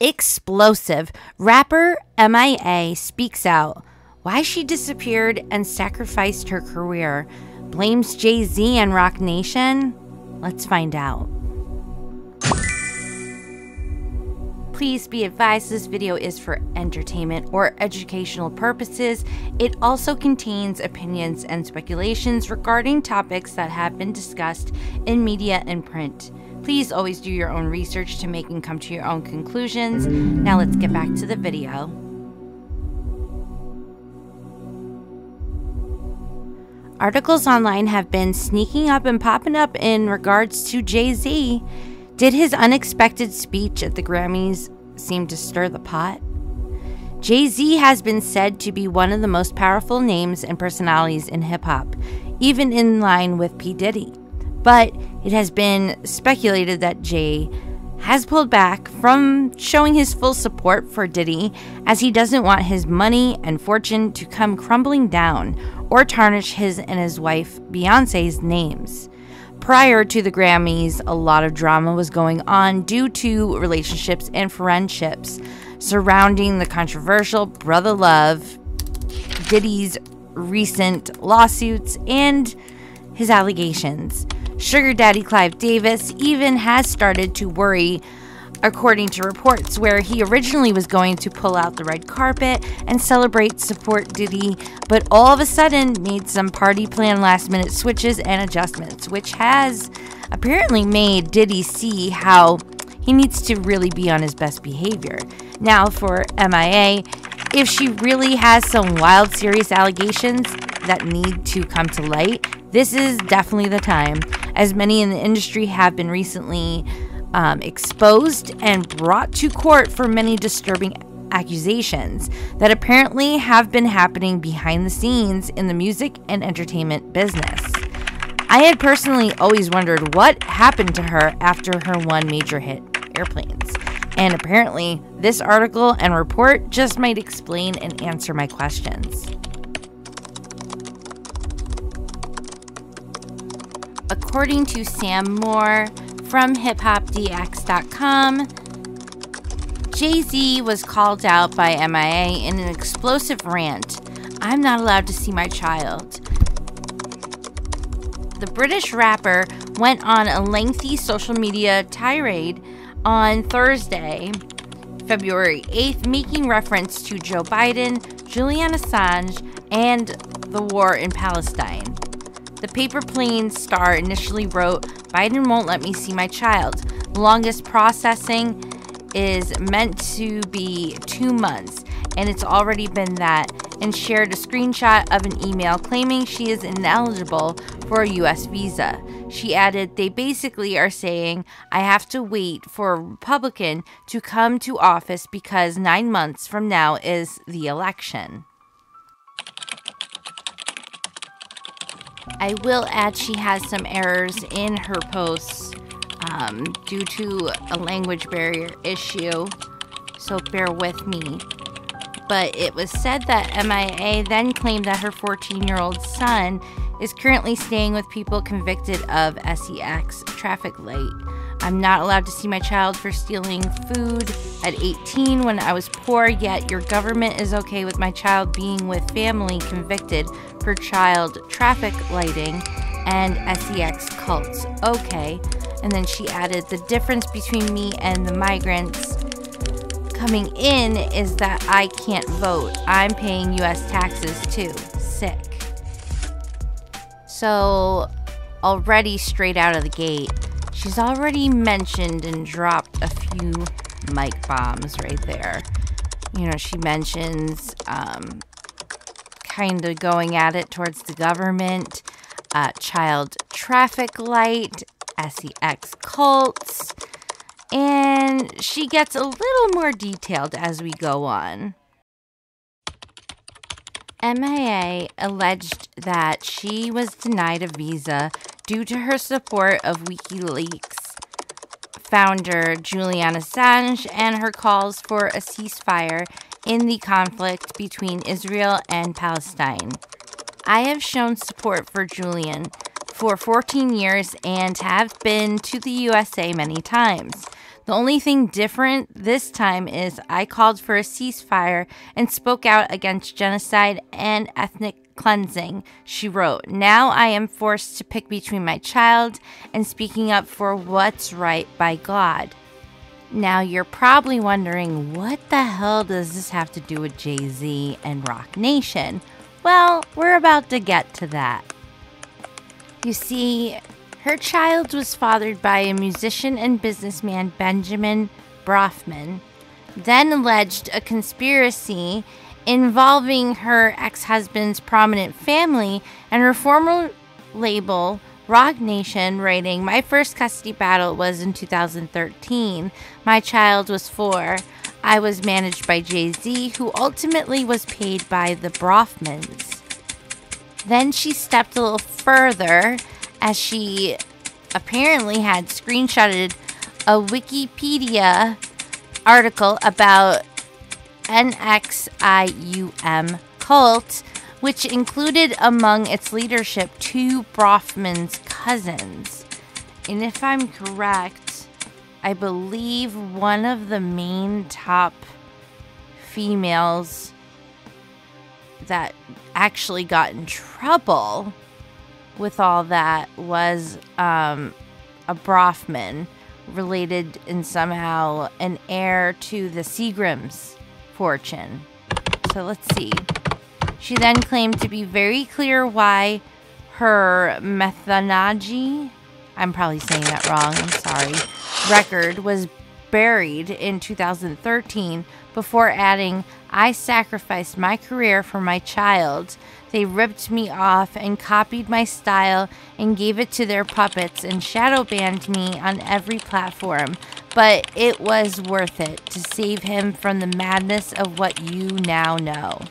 Explosive. Rapper MIA speaks out why she disappeared and sacrificed her career. Blames Jay Z and Roc Nation? Let's find out. Please be advised this video is for entertainment or educational purposes. It also contains opinions and speculations regarding topics that have been discussed in media and print. Please always do your own research to make and come to your own conclusions. Now let's get back to the video. Articles online have been sneaking up and popping up in regards to Jay Z. Did his unexpected speech at the Grammys seem to stir the pot? Jay Z has been said to be one of the most powerful names and personalities in hip hop, even in line with P. Diddy. But it has been speculated that Jay has pulled back from showing his full support for Diddy as he doesn't want his money and fortune to come crumbling down or tarnish his and his wife Beyonce's names. Prior to the Grammys, a lot of drama was going on due to relationships and friendships surrounding the controversial Brother Love, Diddy's recent lawsuits, and his allegations. Sugar Daddy Clive Davis even has started to worry, according to reports, where he originally was going to pull out the red carpet and celebrate support Diddy, but all of a sudden made some party plan last minute switches and adjustments, which has apparently made Diddy see how he needs to really be on his best behavior. Now, for MIA, if she really has some wild, serious allegations that need to come to light, this is definitely the time as many in the industry have been recently um, exposed and brought to court for many disturbing accusations that apparently have been happening behind the scenes in the music and entertainment business. I had personally always wondered what happened to her after her one major hit, Airplanes. And apparently, this article and report just might explain and answer my questions. According to Sam Moore from hiphopdx.com, Jay Z was called out by MIA in an explosive rant I'm not allowed to see my child. The British rapper went on a lengthy social media tirade on Thursday, February 8th, making reference to Joe Biden, Julian Assange, and the war in Palestine. The paper plane star initially wrote, Biden won't let me see my child. The longest processing is meant to be two months, and it's already been that, and shared a screenshot of an email claiming she is ineligible for a U.S. visa. She added, They basically are saying I have to wait for a Republican to come to office because nine months from now is the election. I will add she has some errors in her posts um, due to a language barrier issue, so bear with me. But it was said that MIA then claimed that her 14 year old son is currently staying with people convicted of SEX traffic light. I'm not allowed to see my child for stealing food at 18 when I was poor, yet your government is okay with my child being with family convicted for child traffic lighting and SEX cults. Okay. And then she added the difference between me and the migrants coming in is that I can't vote. I'm paying US taxes too. Sick. So, already straight out of the gate, she's already mentioned and dropped a few mic bombs right there. You know, she mentions um, kind of going at it towards the government, uh, child traffic light, SEX cults, and she gets a little more detailed as we go on. MIA alleged that she was denied a visa due to her support of WikiLeaks founder Julian Assange and her calls for a ceasefire in the conflict between Israel and Palestine. I have shown support for Julian for 14 years and have been to the USA many times. The only thing different this time is I called for a ceasefire and spoke out against genocide and ethnic cleansing. She wrote, Now I am forced to pick between my child and speaking up for what's right by God. Now you're probably wondering, what the hell does this have to do with Jay Z and Roc Nation? Well, we're about to get to that. You see, her child was fathered by a musician and businessman, Benjamin Bronfman, then alleged a conspiracy involving her ex husband's prominent family and her former label, Roc Nation, writing, My first custody battle was in 2013. My child was four. I was managed by Jay Z, who ultimately was paid by the Bronfmans. Then she stepped a little further as she apparently had screenshotted a Wikipedia article about NXIVM cult, which included among its leadership two Bronfman's cousins. And if I'm correct, I believe one of the main top females that actually got in trouble with all that was um, a Bronfman related and somehow an heir to the Seagrams fortune. So let's see. She then claimed to be very clear why her methodology, I'm probably saying that wrong, I'm sorry, record was buried in 2013 before adding, I sacrificed my career for my child they ripped me off and copied my style and gave it to their puppets and shadow banned me on every platform. But it was worth it to save him from the madness of what you now know.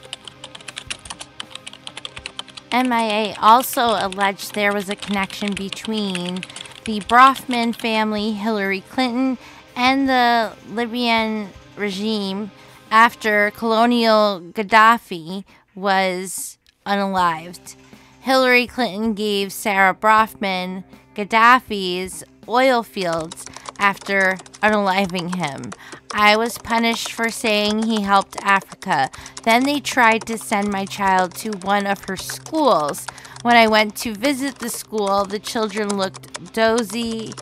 MIA also alleged there was a connection between the Bronfman family, Hillary Clinton, and the Libyan regime after Colonel Gaddafi was unalived. Hillary Clinton gave Sarah Bronfman Gaddafi's oil fields after unaliving him. I was punished for saying he helped Africa. Then they tried to send my child to one of her schools. When I went to visit the school, the children looked dozy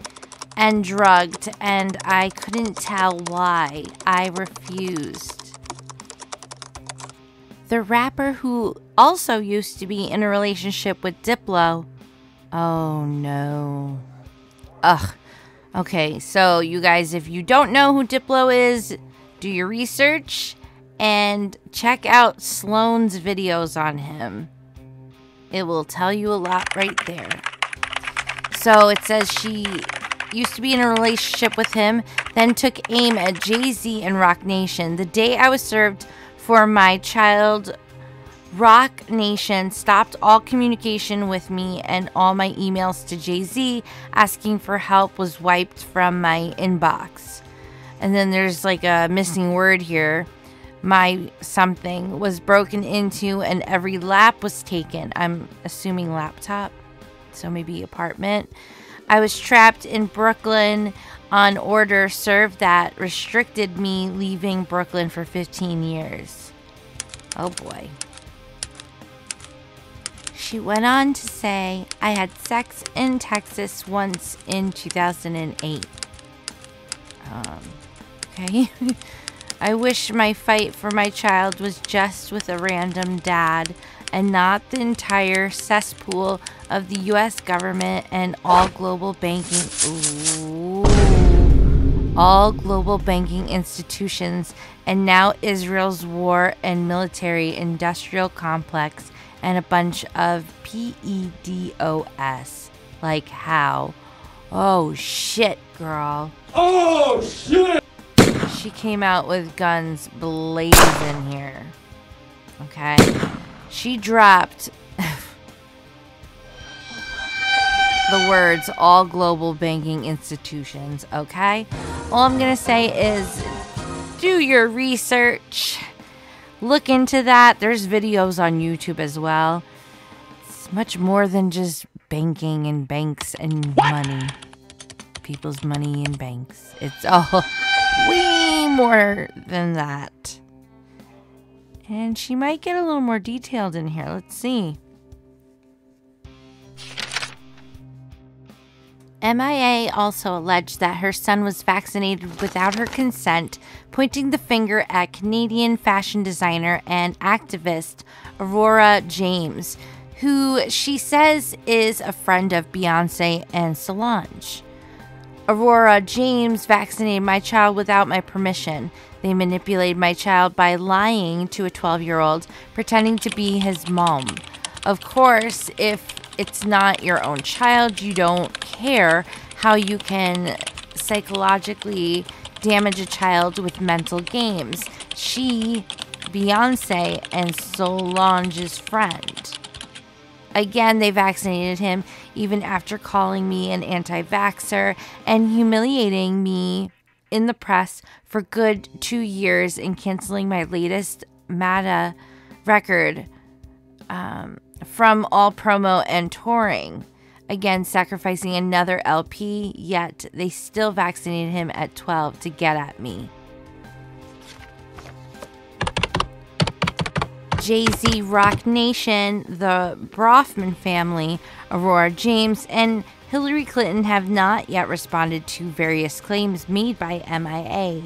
and drugged, and I couldn't tell why. I refused. The rapper who also used to be in a relationship with Diplo. Oh no. Ugh. Okay, so you guys, if you don't know who Diplo is, do your research and check out Sloan's videos on him. It will tell you a lot right there. So it says she used to be in a relationship with him, then took aim at Jay Z and Roc Nation. The day I was served for my child Roc Nation stopped all communication with me, and all my emails to Jay Z asking for help was wiped from my inbox. And then there's like a missing word here. My something was broken into, and every lap was taken. I'm assuming laptop, so maybe apartment. I was trapped in Brooklyn on order served that restricted me leaving Brooklyn for 15 years. Oh boy. She went on to say, I had sex in Texas once in 2008. Um, okay. I wish my fight for my child was just with a random dad and not the entire cesspool of the US government and all global banking. Ooh, all global banking institutions, and now Israel's war and military industrial complex, and a bunch of PEDOS. Like how? Oh shit, girl. Oh shit! She came out with guns blazing here. Okay? She dropped the words all global banking institutions, okay? All I'm going to say is do your research. Look into that. There's videos on YouTube as well. It's much more than just banking and banks and what? money. people's money in banks. It's all way more than that. And she might get a little more detailed in here. Let's see. MIA also alleged that her son was vaccinated without her consent, pointing the finger at Canadian fashion designer and activist Aurora James, who she says is a friend of Beyonce and Solange. Aurora James vaccinated my child without my permission. They manipulated my child by lying to a 12 year old, pretending to be his mom. Of course, if it's not your own child, you don't care how you can psychologically damage a child with mental games. She, Beyonce, and Solange's friend. Again, they vaccinated him even after calling me an anti vaxxer and humiliating me in the press for good two years and canceling my latest MATA record um, from all promo and touring. Again, sacrificing another LP, yet they still vaccinated him at 12 to get at me. Jay Z, Roc Nation, the Bronfman family, Aurora James, and Hillary Clinton have not yet responded to various claims made by MIA.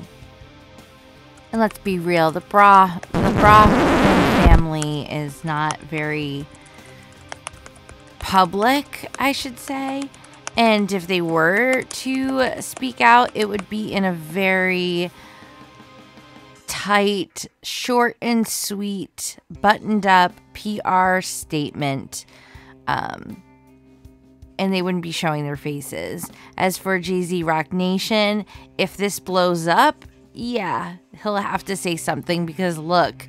And let's be real, the Bra the Bronfman family is not very public, I should say. And if they were to speak out, it would be in a very tight, short and sweet, buttoned up PR statement. Um, and they wouldn't be showing their faces. As for Jay Z Roc Nation, if this blows up, yeah, he'll have to say something because look,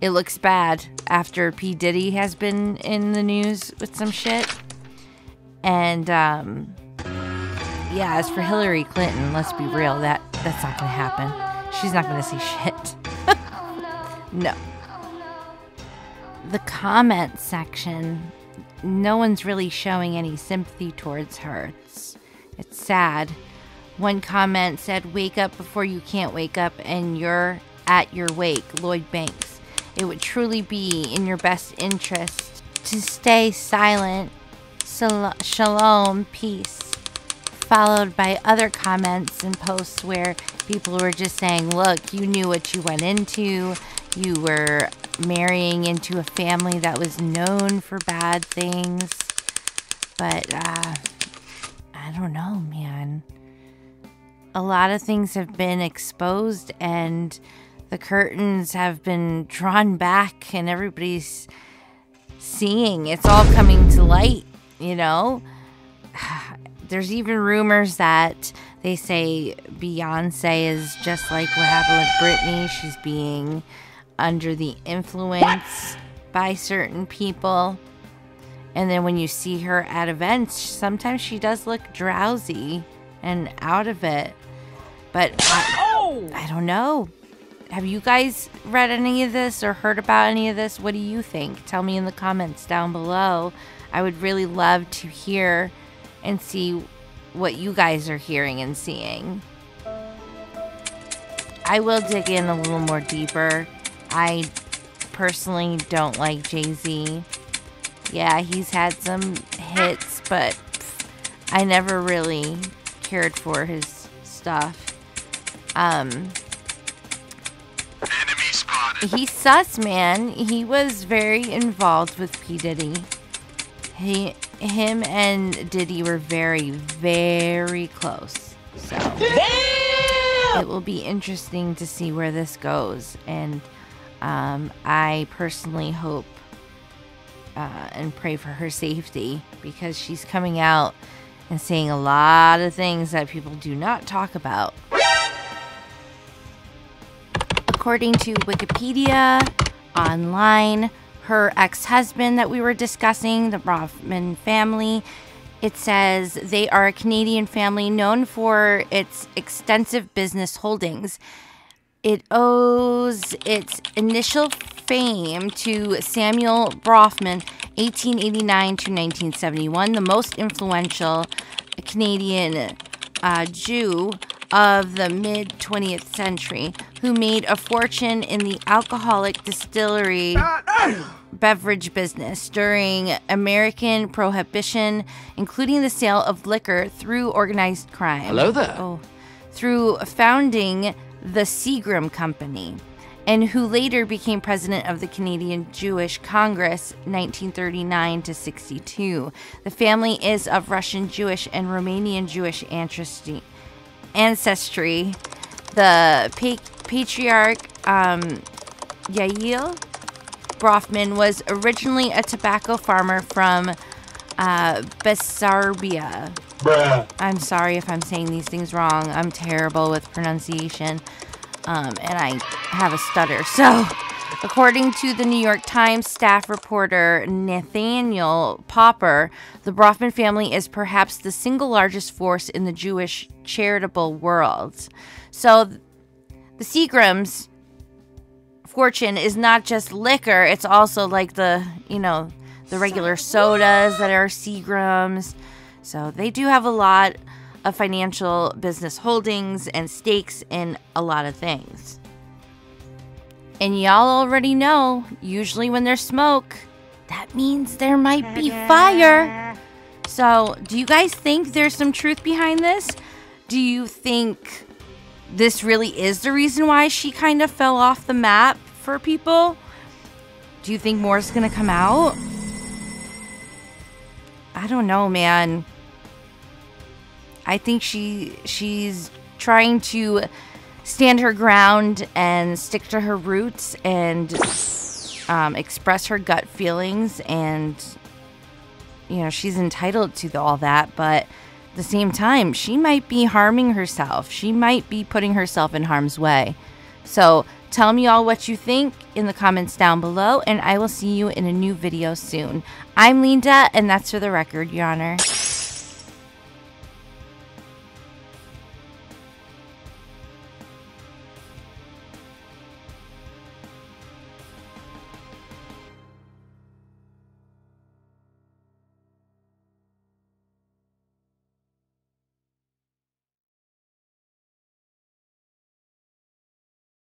it looks bad after P. Diddy has been in the news with some shit. And um yeah, as for Hillary Clinton, let's be real, that that's not gonna happen. She's not gonna say shit. No. The comment section, no one's really showing any sympathy towards her. It's it's sad. One comment said, Wake up before you can't wake up, and you're at your wake, Lloyd Banks. It would truly be in your best interest to stay silent. Shalom, peace. Followed by other comments and posts where people were just saying, Look, you knew what you went into. You were marrying into a family that was known for bad things. But, uh, I don't know, man. A lot of things have been exposed and the curtains have been drawn back and everybody's seeing it's all coming to light, you know? There's even rumors that they say Beyonce is just like what happened with Britney. She's being under the influence by certain people. And then when you see her at events, sometimes she does look drowsy and out of it. But I, oh! I don't know have you guys read any of this or heard about any of this? What do you think? Tell me in the comments down below. I would really love to hear and see what you guys are hearing and seeing. I will dig in a little more deeper. I personally don't like Jay Z. Yeah, he's had some hits, but I never really cared for his stuff. Um, He's sus, man. He was very involved with P. Diddy. He, him and Diddy were very, very close. So Damn! it will be interesting to see where this goes. And um, I personally hope uh, and pray for her safety because she's coming out and saying a lot of things that people do not talk about. According to Wikipedia online, her ex husband that we were discussing, the Rothman family, it says they are a Canadian family known for its extensive business holdings. It owes its initial fame to Samuel Bronfman, 1889 to 1971, the most influential Canadian uh, Jew of the mid 20th century who made a fortune in the alcoholic distillery beverage business during American Prohibition, including the sale of liquor through organized crime. Hello there. Oh, through founding the Seagram Company, and who later became president of the Canadian Jewish Congress 1939 to 62. The family is of Russian Jewish and Romanian Jewish ancestry. The pa- patriarch um, Yael Bronfman was originally a tobacco farmer from uh. Bruh. I'm sorry if I'm saying these things wrong. I'm terrible with pronunciation. Um, and I have a stutter. So, according to the New York Times staff reporter Nathaniel Popper, the Bronfman family is perhaps the single largest force in the Jewish charitable world. So, the Seagrams fortune is not just liquor, it's also like the, you know, the regular sodas that are Seagrams. So they do have a lot of financial business holdings and stakes in a lot of things. And y'all already know, usually when there's smoke, that means there might be fire. So, do you guys think there's some truth behind this? Do you think this really is the reason why she kind of fell off the map for people? Do you think more is going to come out? I don't know, man. I think she she's trying to stand her ground and stick to her roots and um, express her gut feelings and you know she's entitled to all that but at the same time she might be harming herself she might be putting herself in harm's way so tell me all what you think in the comments down below and i will see you in a new video soon. I'm linda and that's for the record your honor